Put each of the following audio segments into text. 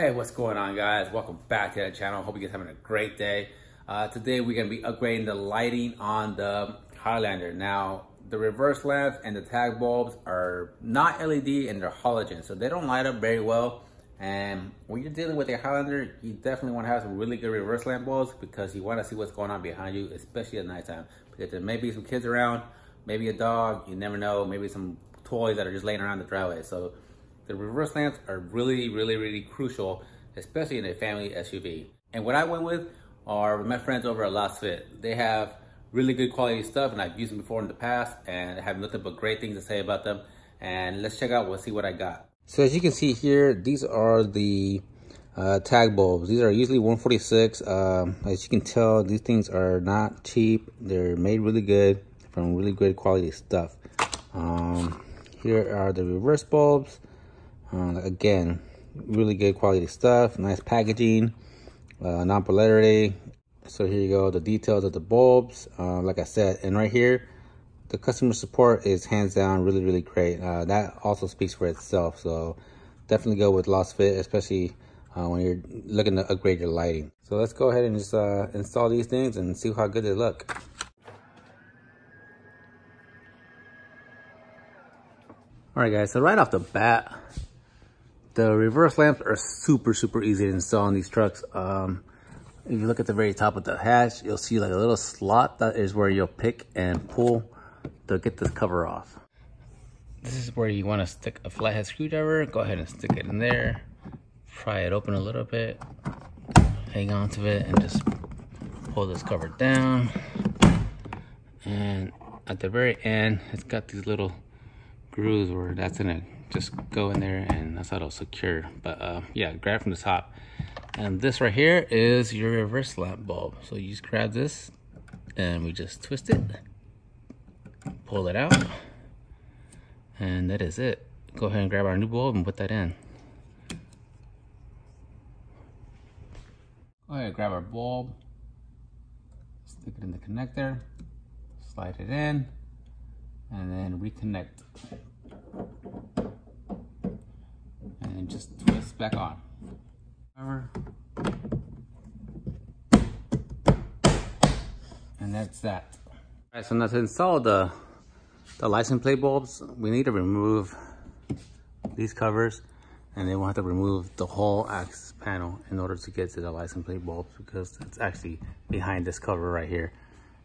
Hey, what's going on guys? Welcome back to the channel. Hope you guys having a great day. Uh, today we're to be upgrading the lighting on the Highlander. Now, the reverse lamps and the tag bulbs are not LED and they're halogen, so they don't light up very well. And when you're dealing with a Highlander, you definitely want to have some really good reverse lamp bulbs because you want to see what's going on behind you, especially at nighttime. Because there may be some kids around, maybe a dog, you never know, maybe some toys that are just laying around the driveway. So the reverse lamps are really, really, really crucial, especially in a family SUV. And what I went with are my friends over at LasFit. They have really good quality stuff and I've used them before in the past and I have nothing but great things to say about them. And let's check out, we'll see what I got. So as you can see here, these are the uh, tag bulbs. These are usually 146. Um, as you can tell, these things are not cheap. They're made really good from really good quality stuff. Um, here are the reverse bulbs. Uh, again, really good quality stuff, nice packaging, uh, non-polarity. So here you go, the details of the bulbs, uh, like I said, and right here, the customer support is hands down really, really great. Uh, that also speaks for itself. So definitely go with LasFit, especially uh, when you're looking to upgrade your lighting. So let's go ahead and just uh, install these things and see how good they look. All right, guys, so right off the bat, the reverse lamps are super, super easy to install on these trucks. Um, if you look at the very top of the hatch, you'll see like a little slot that is where you'll pick and pull to get this cover off. This is where you want to stick a flathead screwdriver. Go ahead and stick it in there. Pry it open a little bit. Hang on to it and just pull this cover down. And at the very end, it's got these little grooves where that's gonna just go in there and that's how it'll secure. But uh, yeah, grab from the top. And this right here is your reverse lamp bulb. So you just grab this and we just twist it, pull it out, and that is it. Go ahead and grab our new bulb and put that in. Go ahead, grab our bulb, stick it in the connector, slide it in, and then reconnect and just twist back on. And that's that. All right, so now to install the, the license plate bulbs, we need to remove these covers and then we'll have to remove the whole access panel in order to get to the license plate bulbs because it's actually behind this cover right here.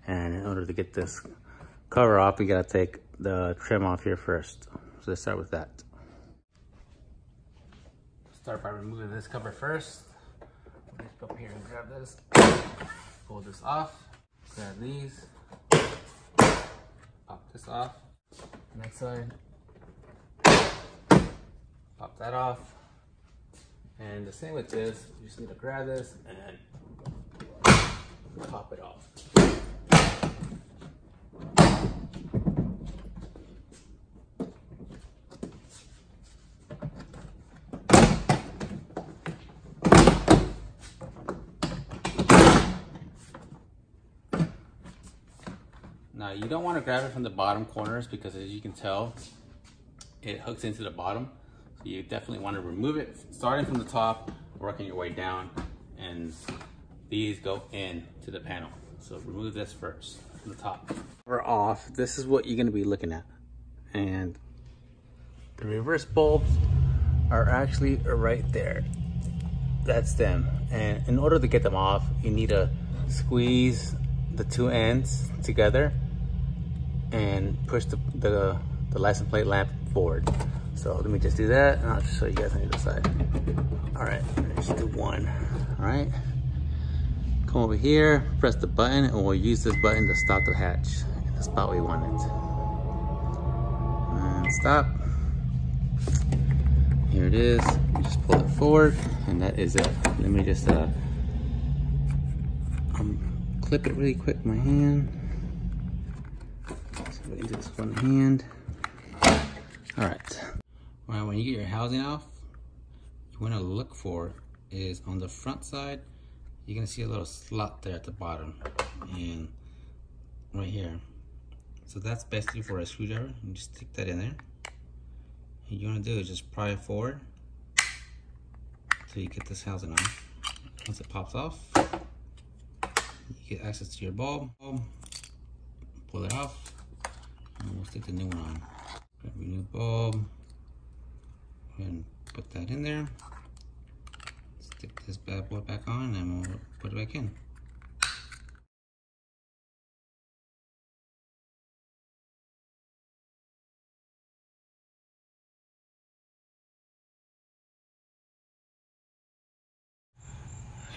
And in order to get this cover off, we gotta take the trim off here first. So let's start with that. Start by removing this cover first. Let's go up here and grab this. Pull this off. Grab these. Pop this off. Next side. Pop that off. And the same with this, you just need to grab this and pop it off. Now you don't want to grab it from the bottom corners because as you can tell, it hooks into the bottom. So you definitely want to remove it, starting from the top, working your way down, and these go in to the panel. So remove this first from the top. We're off. This is what you're going to be looking at. And the reverse bulbs are actually right there. That's them. And in order to get them off, you need to squeeze the two ends together and push the, the, the license plate lamp forward. So let me just do that and I'll just show you guys on the other side. All right, let's do one, all right? Come over here, press the button and we'll use this button to stop the hatch in the spot we want it. And stop. Here it is, just pull it forward and that is it. Let me just uh, um, clip it really quick with my hand this one hand. All right. Well, when you get your housing off, you want to look for is on the front side, you're gonna see a little slot there at the bottom and right here. So that's basically for a screwdriver. You just stick that in there. And you wanna do is just pry it forward until you get this housing off. Once it pops off, you get access to your bulb. Pull it off, stick the new one on. Grab your new bulb, and put that in there. Stick this bad boy back on, and we'll put it back in.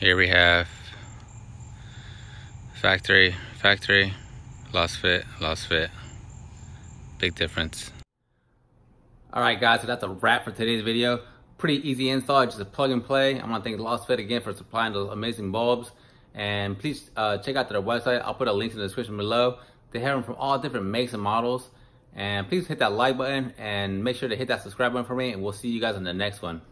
Here we have factory, factory, LasFit, lost fit. Big difference. All right, guys, so that's a wrap for today's video. Pretty easy install, just a plug and play. I want to thank LasFit again for supplying those amazing bulbs. And please uh, check out their website. I'll put a link in the description below. They have them from all different makes and models. And please hit that like button and make sure to hit that subscribe button for me. And we'll see you guys in the next one.